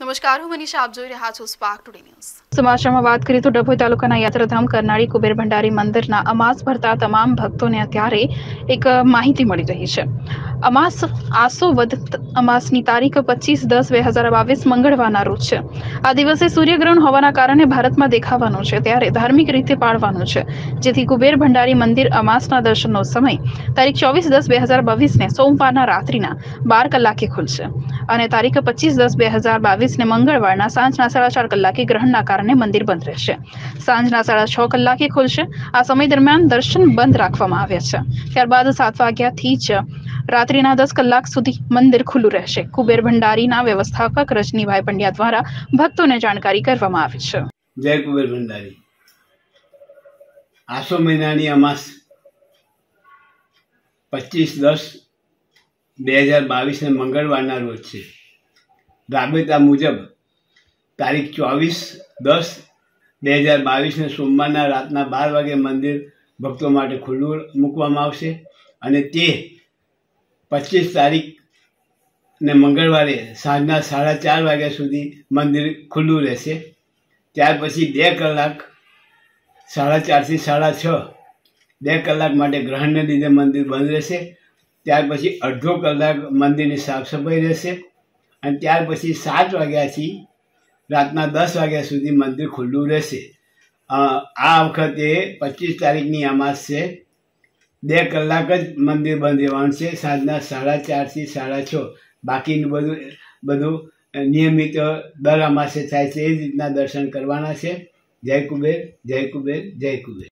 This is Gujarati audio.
નમસ્કાર, હું મનીષા, આપ જોઈ રહ્યા છો સ્પાર્ક ટુડે ન્યૂઝ સમાચારમાં વાત કરીએ તો ડભોઈ તાલુકાના યાત્રાધામ કરનાળી કુબેર ભંડારી મંદિરના અમાસ ભરતા તમામ ભક્તોને અત્યારે એક માહિતી મળી રહી છે. અમાસ આસો વધ અમાસની તારીખ પચીસ દસ બે હજાર બાવીસ મંગળવારના રોજ છે. આ દિવસે સૂર્યગ્રહણ હોવાના કારણે ભારતમાં દેખાવાનું છે, ત્યારે ધાર્મિક રીતે પાળવાનું છે. જેથી કુબેર ભંડારી મંદિર અમાસના દર્શનનો સમય તારીખ ચોવીસ દસ બે હજાર બાવીસને સોમવારના રાત્રિના બાર કલાકે ખુલશે અને તારીખ પચીસ દસ બે હજાર બાવીસને મંગળવારના સાંજના સાડા ચાર કલાકે ગ્રહણના કારણે મંદિર બંધ રહેશે. સાંજના સાડા છ કલાકે ખુલશે. આ સમય દરમિયાન દર્શન બંધ રાખવામાં આવ્યા છે. ત્યારબાદ સાત વાગ્યાથી જ રાત્રિના દસ કલાક સુધી મંદિર ખુલ્લું રહેશે. કુબેર ભંડારીના વ્યવસ્થાપક રજનીભાઈ પંડ્યા દ્વારા ભક્તોને જાણકારી કરવામાં આવી છે. જય કુબેર ભંડારી. આસો મહિનાની અમાસ પચીસ દસ બે હજાર બાવીસને મંગળવારના રોજ છે. રાબેતા મુજબ તારીખ ચોવીસ દસ બે હજાર બાવીસને સોમવારના રાતના બાર વાગે મંદિર ભક્તો માટે ખુલ્લું મૂકવામાં આવશે અને તે પચીસ તારીખ ને મંગળવારે સાંજના સાડા ચાર વાગ્યા સુધી મંદિર ખુલ્લું રહેશે. ત્યાર પછી બે કલાક સાડા ચારથી સાડા છ, બે કલાક માટે ગ્રહણને લીધે મંદિર બંધ રહેશે. ત્યાર પછી અડધો કલાક મંદિરની સાફ સફાઈ રહેશે અને ત્યાર પછી સાત વાગ્યાથી રાતના દસ વાગ્યા સુધી મંદિર ખુલ્લું રહેશે. આ વખતે પચીસ તારીખની અમાસ છે. બે કલાક જ મંદિર બંધ રહેવાનું છે. સાંજના સાડા ચારથી સાડા છ. બાકીનું બધું બધું નિયમિત દર અમાસે થાય છે. એ રીતના દર્શન કરવાના છે. જય કુબેર જય કુબેર જય કુબેર.